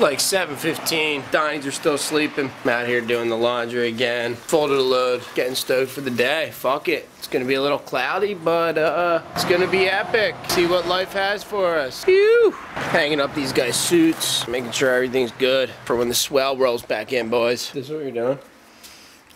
like 7.15. Donnies are still sleeping. I'm out here doing the laundry again. Folded a load. Getting stoked for the day. Fuck it. It's gonna be a little cloudy, but uh, it's gonna be epic. See what life has for us. Phew. Hanging up these guys' suits. Making sure everything's good for when the swell rolls back in, boys. This is what you're doing?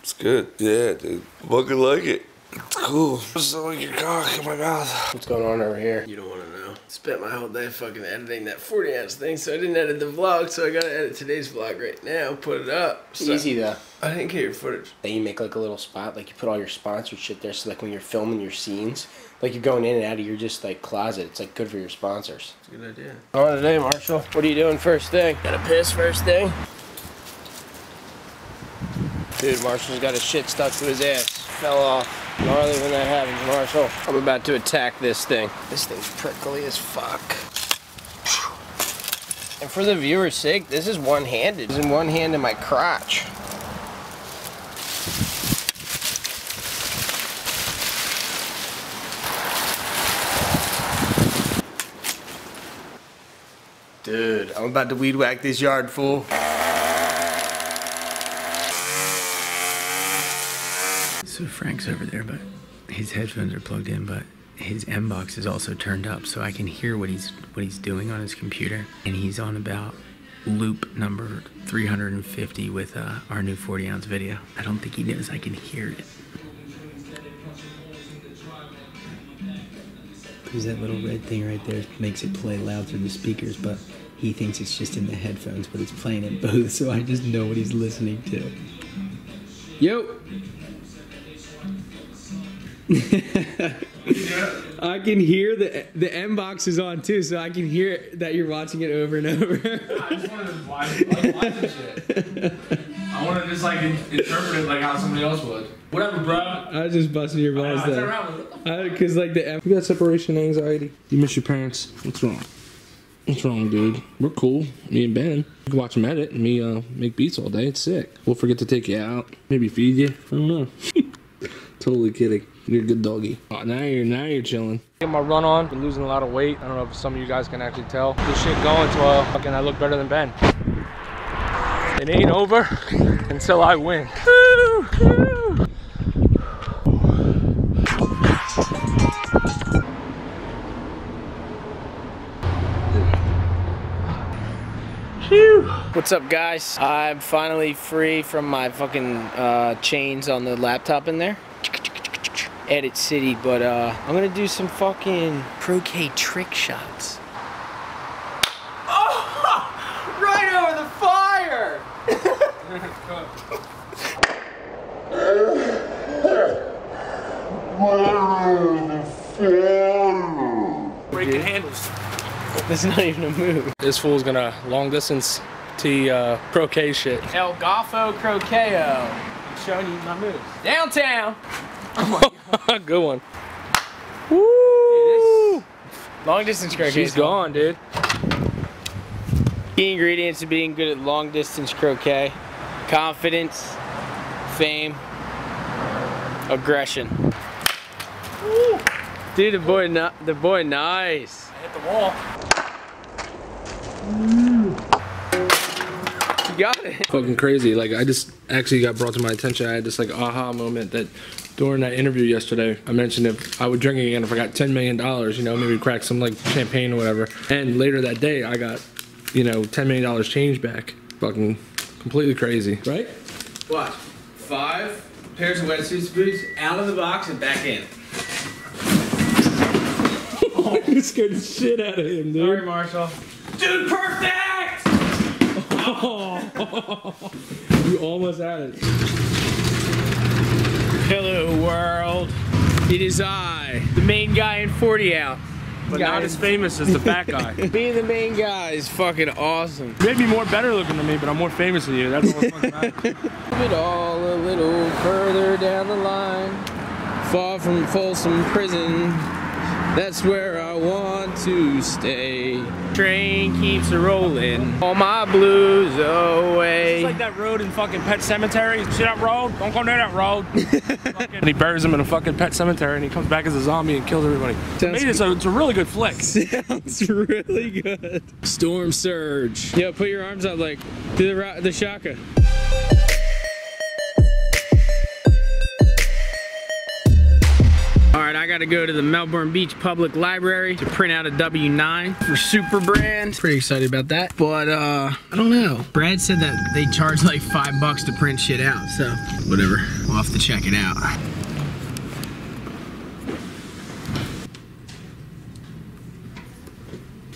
It's good. Yeah, dude. Fucking like it. It's cool. It's like your cock in my mouth. What's going on over here? You don't want to know. Spent my whole day fucking editing that 40 ounce thing, so I didn't edit the vlog, so I gotta edit today's vlog right now, put it up. So Easy though. I didn't get your footage. Then you make like a little spot, like you put all your sponsored shit there, so like when you're filming your scenes, like you're going in and out of your just like closet. It's like good for your sponsors. It's a good idea. On today, Marshall. What are you doing first thing? Got a piss first thing? Dude, Marshall's got his shit stuck to his ass. Fell off. Gnarly when that happens, Marshall. I'm about to attack this thing. This thing's prickly as fuck. And for the viewer's sake, this is one-handed. This is one hand in my crotch. Dude, I'm about to weed whack this yard, fool. So Frank's over there, but his headphones are plugged in, but his M box is also turned up, so I can hear what he's what he's doing on his computer, and he's on about loop number 350 with uh, our new 40 ounce video. I don't think he knows I can hear it. Because that little red thing right there makes it play loud through the speakers, but he thinks it's just in the headphones, but it's playing in both, so I just know what he's listening to. Yo! I can hear the the M box is on too, so I can hear that you're watching it over and over. I just wanted to watch, like, watch this shit. I want to just like in- interpret it like how somebody else would. Whatever, bro. I was just busting your balls I turn there. around. What the f- Because like the M You got separation anxiety. You miss your parents. What's wrong? What's wrong, dude? We're cool. Me and Ben. You can watch him edit and me uh, make beats all day. It's sick. We'll forget to take you out. Maybe feed you. I don't know. totally kidding. You're a good doggy. Oh, now you're now you're chilling. Get my run on. Been losing a lot of weight. I don't know if some of you guys can actually tell. This shit going so uh, fucking I look better than Ben. It ain't over until I win. Woo, woo. What's up, guys? I'm finally free from my fucking uh, chains on the laptop in there. Edit City, but uh, I'm gonna do some fucking croquet trick shots. Oh! Right over the fire! Breaking handles. That's not even a move. This fool's gonna long distance T uh, croquet shit. El Golfo Croqueo. I'm showing you my moves. Downtown! Good one. Woo! Long distance croquet. She's gone, dude. Key ingredients to being good at long distance croquet confidence, fame, aggression. Dude, the boy, the boy, nice. Hit the wall. You got it. Fucking crazy. Like I just actually got brought to my attention. I had this like aha moment that during that interview yesterday, I mentioned if I would drink again if I got ten million dollars, you know, maybe crack some like champagne or whatever. And later that day, I got, you know, ten million dollars change back. Fucking completely crazy, right? Watch. Five pairs of wetsuits boots out of the box and back in. You scared the shit out of him, dude. Sorry, Marshall. Dude, perfect! You almost had it. Hello, world. It is I, the main guy in 40 out. But not as famous as the fat guy. Being the main guy is fucking awesome. you may be more better looking than me, but I'm more famous than you. That's that fucking matters. It all a little further down the line. Far from Folsom Prison. That's where I want to stay. Train keeps a rolling. All my blues away. It's like that road in fucking Pet Sematary. See that road? Don't go near that road. and he buries him in a fucking pet cemetery and he comes back as a zombie and kills everybody. To me, it's a, it's a really good flick. Sounds really good. Storm surge. Yo, put your arms up like do the ro- the shaka. Right, I gotta go to the Melbourne Beach Public Library to print out a W9 for Super Brand. Pretty excited about that, but uh, I don't know. Brad said that they charge like five bucks to print shit out, so whatever. We'll have to check it out.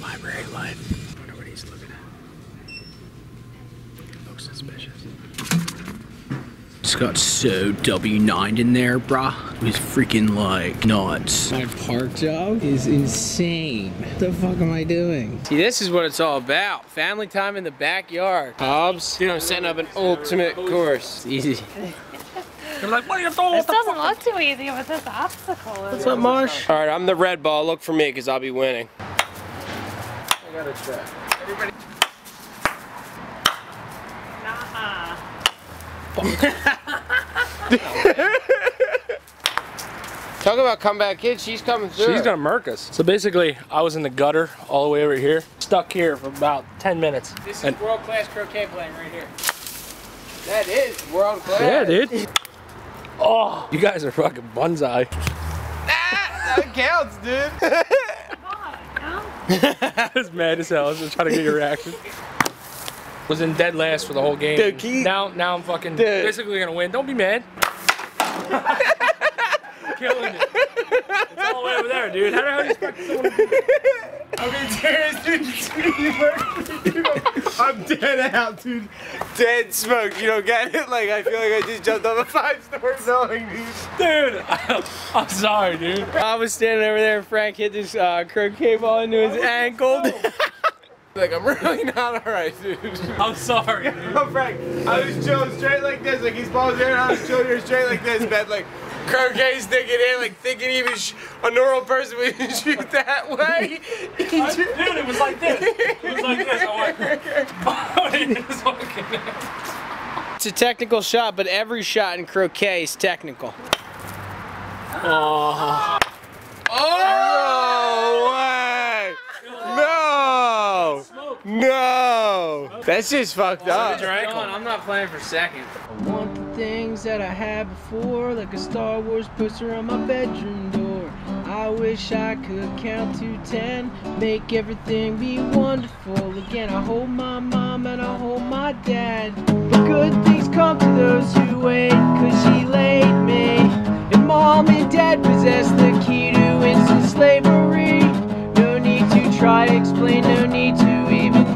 Library life. Wonder what he's looking at. Looks suspicious. It's got so W9 in there, brah. It was freaking like nuts. My park job is insane. What the fuck am I doing? See, this is what it's all about. Family time in the backyard. Hobbs, Dude, I'm setting up an ultimate course. it's easy. They're like, what are you doing? This doesn't look too easy with this obstacle. What's up, Marsh? All right, I'm the red ball. Look for me because I'll be winning. I gotta try. Talk about comeback kid. She's coming through. She's gonna murk us. So basically, I was in the gutter all the way over here, stuck here for about 10 minutes. This And- is world class croquet playing right here. That is world class. Yeah, dude. Oh, you guys are fucking bonsai. Ah, that counts, dude. I was mad as hell. I was just trying to get your reaction. Was in dead last for the whole game. Dude, you- now, now I'm fucking Dude. basically gonna win. Don't be mad. Killing it. It's all the way over there, dude. How the hell do you expect someone to I'm being. I'm dead out, dude. Dead smoke. You don't get it? Like, I feel like I just jumped off a five-story building, dude. Dude, I'm sorry, dude. I was standing over there and Frank hit this uh, croquet ball into his ankle. Like, I'm really not alright, dude. I'm sorry, dude. I'm Frank. I was chilling straight like this. Like, he's balls there, and I was chilling here straight like this, man. Like, croquet sticking in, like, thinking even sh- a normal person would shoot that way. Dude, it was like this. It was like this. I'm like, It's fucking- It's a technical shot, but every shot in croquet is technical. Oh. Oh, No! No! That's just fucked up. I'm not playing for second. I want the things that I had before, like a Star Wars poster on my bedroom door. I wish I could count to ten, make everything be wonderful again. I hold my mom and I hold my dad. But good things come to those who wait, cause she laid me. And mom and dad possess the key to instant slavery. No need to try to explain, no need to even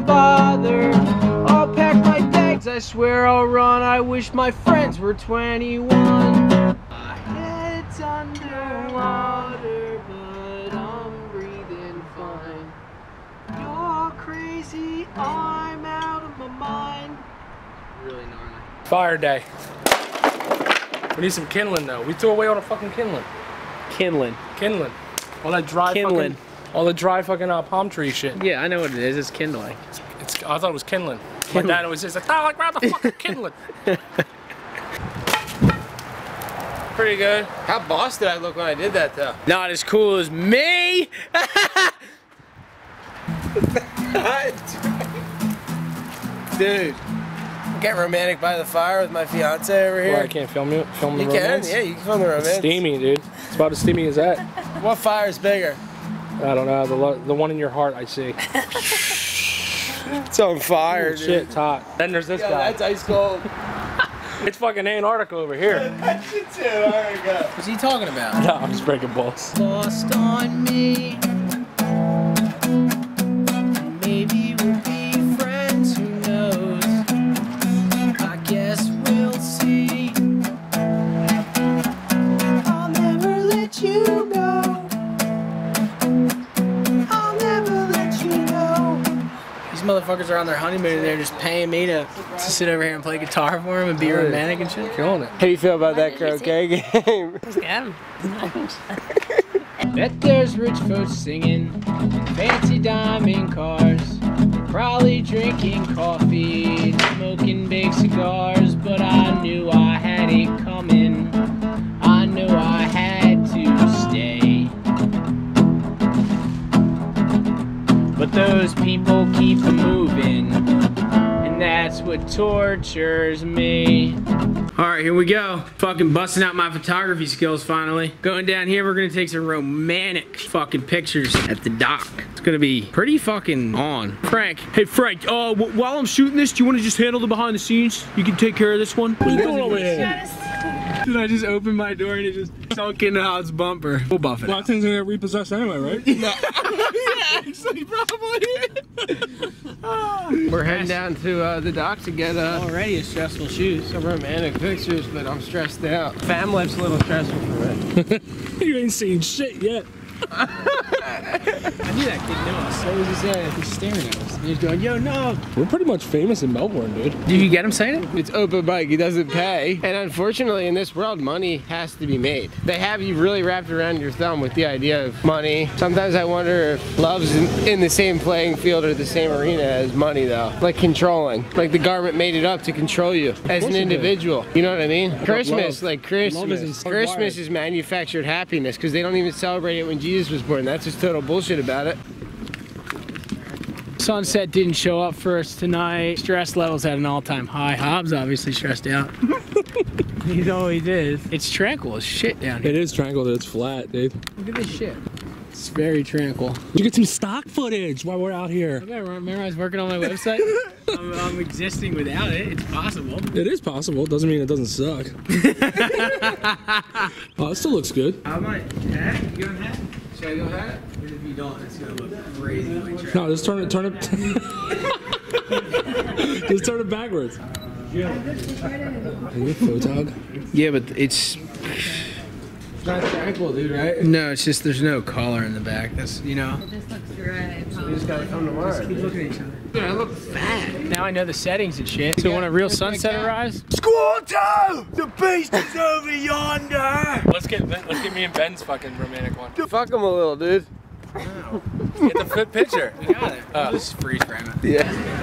bother. I'll pack my bags, I swear I'll run. I wish my friends were 21. My head's underwater, but I'm breathing fine. You're crazy, I'm out of my mind. Really gnarly. Fire day. We need some kindling though. We threw away all the fucking kindling. Kindling. Kindling. All that dry Kindling. Fucking. All the dry fucking uh, palm tree shit. Yeah, I know what it is. It's kindling. It's, I thought it was kindling. My dad always says like, oh, like grab the fucking kindling. Pretty good. How boss did I look when I did that, though? Not as cool as me. Dude. Get romantic by the fire with my fiance over here. Well, I can't film it. Film the You can, yeah, you can film the romance. It's steamy, dude. It's about as steamy as that. What fire is bigger? I don't know. The lo- the one in your heart, I see. It's on fire, dude. Shit, it's hot. Then there's this Yeah, guy. that's ice cold. It's fucking Antarctica over here. that shit too. Alright, go. What's he talking about? No, I'm just breaking balls. Lost on me. Motherfuckers are on their honeymoon and they're just paying me to, to sit over here and play guitar for them and be romantic and shit. Killing it. How do you feel about that croquet game? Yeah. Bet there's rich folks singing fancy diamond cars. Probably drinking coffee, smoking big cigars. But I knew I had it coming. But those people keep moving, and that's what tortures me. All right, here we go. Fucking busting out my photography skills finally. Going down here, we're gonna take some romantic fucking pictures at the dock. It's gonna be pretty fucking on. Frank, hey Frank, uh, w- while I'm shooting this, do you wanna just handle the behind the scenes? You can take care of this one? What are you doing over here? Did I just open my door and it just sunk into Hod's bumper? We'll buff it Well, that thing's gonna get repossessed anyway, right? yeah, actually, probably. We're heading down to uh, the dock to get uh, Already a stressful shoot. some romantic pictures, but I'm stressed out. Fam life's a little stressful for me. you ain't seen shit yet. I knew that kid knew us. What was he saying? He's staring at us. He's going, yo, no. We're pretty much famous in Melbourne, dude. Did you get him saying it? It's open mic, he doesn't pay. And unfortunately, in this world, money has to be made. They have you really wrapped around your thumb with the idea of money. Sometimes I wonder if love's in, in the same playing field or the same arena as money, though. Like controlling. Like the government made it up to control you as an individual. You know what I mean? Christmas, love. like Christmas. Is. Christmas is manufactured happiness because they don't even celebrate it when Jesus was born. That's just total bullshit about it. Sunset didn't show up for us tonight. Stress levels at an all-time high. Hobbs obviously stressed out. He's always is. It's tranquil as shit down here. It is tranquil. It's flat, dude. Look at this shit. It's very tranquil. You get some stock footage while we're out here. Okay, remember I was working on my website? I'm, I'm existing without it. It's possible. It is possible. Doesn't mean it doesn't suck. oh, it still looks good. How about hat? You got a hat? Should I go hat? Because if you don't, it's gonna look crazy No, just turn it. Turn it. just turn it backwards. Are you a photog? Yeah, but it's It's not tranquil, dude, right? no. It's just there's no collar in the back. That's you know. It just looks dry. We just gotta come tomorrow. Keep looking at each other. Dude, I look fat. Now I know the settings and shit. So when a real sunset arrives, Squanto! The beast is over yonder! Let's get let's get me and Ben's fucking romantic one. Fuck him a little, dude. Get the fit picture. we got it. Oh. Just freeze frame it. Yeah.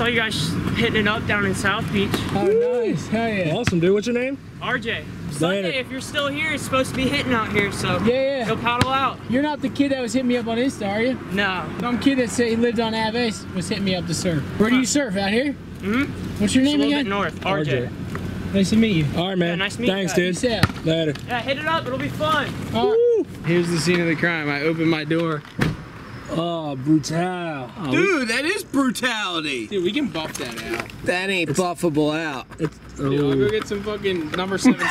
I saw you guys hitting it up down in South Beach. Oh, nice. Hell yeah. Awesome, dude. What's your name? RJ. Sunday, if you're still here, it's supposed to be hitting out here, so Yeah, yeah. go yeah. paddle out. You're not the kid that was hitting me up on Insta, are you? No. Some kid that said he lived on Ave was hitting me up to surf. Where do you surf? Out here? Mm-hmm. What's your It's name little again? bit north. RJ. Nice to meet you. All right, man. Yeah, nice to meet you Thanks, dude. Peace out. Later. Yeah, hit it up. It'll be fun. Alright. Here's the scene of the crime. I opened my door. Oh, brutal. Dude, that is brutality. Dude, we can buff that out. That ain't buffable out. It's, Dude, I'll oh. go get some fucking number seven,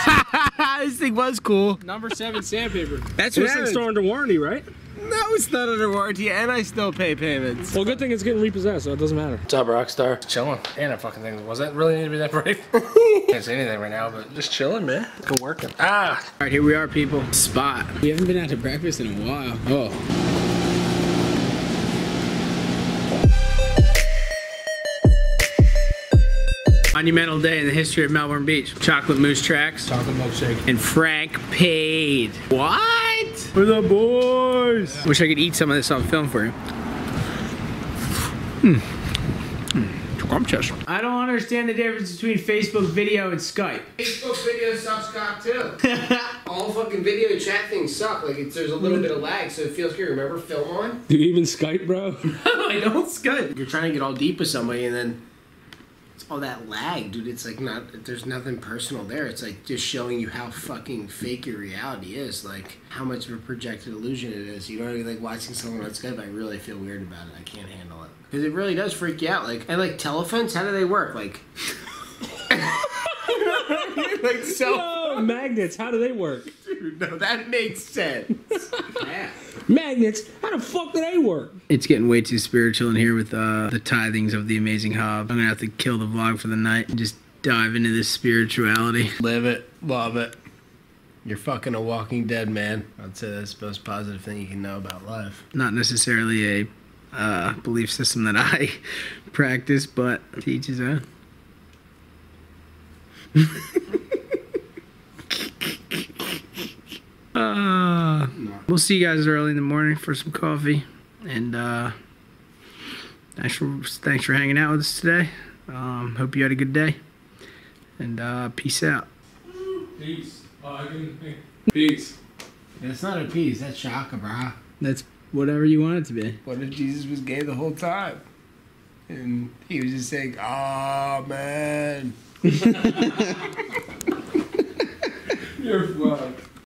this thing was cool. number seven sandpaper. That's this what thing's I still under warranty, right? No, it's not under warranty, and I still pay payments. Well, good thing it's getting repossessed, so it doesn't matter. What's up, Rockstar? Chilling. And that fucking thing. Was that really need to be that brave? Can't say anything right now, but just chilling, man. Good working. Ah. All right, here we are, people. Spot. We haven't been out to breakfast in a while. Oh. Monumental day in the history of Melbourne Beach. Chocolate Moose Tracks. Chocolate milkshake. And Frank paid. What? For the boys. Wish I could eat some of this on film for you. Hmm. Scrumptious. I don't understand the difference between Facebook video and Skype. Facebook video sucks cock too. All fucking video chat things suck. Like it's, there's a little bit of lag, so it feels good. Remember film on? Do you even Skype, bro? No, I don't Skype. You're trying to get all deep with somebody, and then it's all that lag, dude. It's like not. There's nothing personal there. It's like just showing you how fucking fake your reality is. Like how much of a projected illusion it is. You know, like watching someone on Skype. I really feel weird about it. I can't handle it because it really does freak you out. Like and like telephones. How do they work? Like. like cell magnets. How do they work? Dude, No, that makes sense. yeah. Magnets. How the fuck do they work? It's getting way too spiritual in here with uh, the tithings of the amazing Hob. I'm gonna have to kill the vlog for the night and just dive into this spirituality. Live it, love it. You're fucking a walking dead man. I'd say that's the most positive thing you can know about life. Not necessarily a uh, belief system that I practice, but teaches each his own. We'll see you guys early in the morning for some coffee. And uh, thanks for thanks for hanging out with us today. Um, hope you had a good day. And uh, peace out. Peace. Peace. That's not a peace. That's shaka, bro. That's whatever you want it to be. What if Jesus was gay the whole time? And he was just saying, oh man. You're fucked.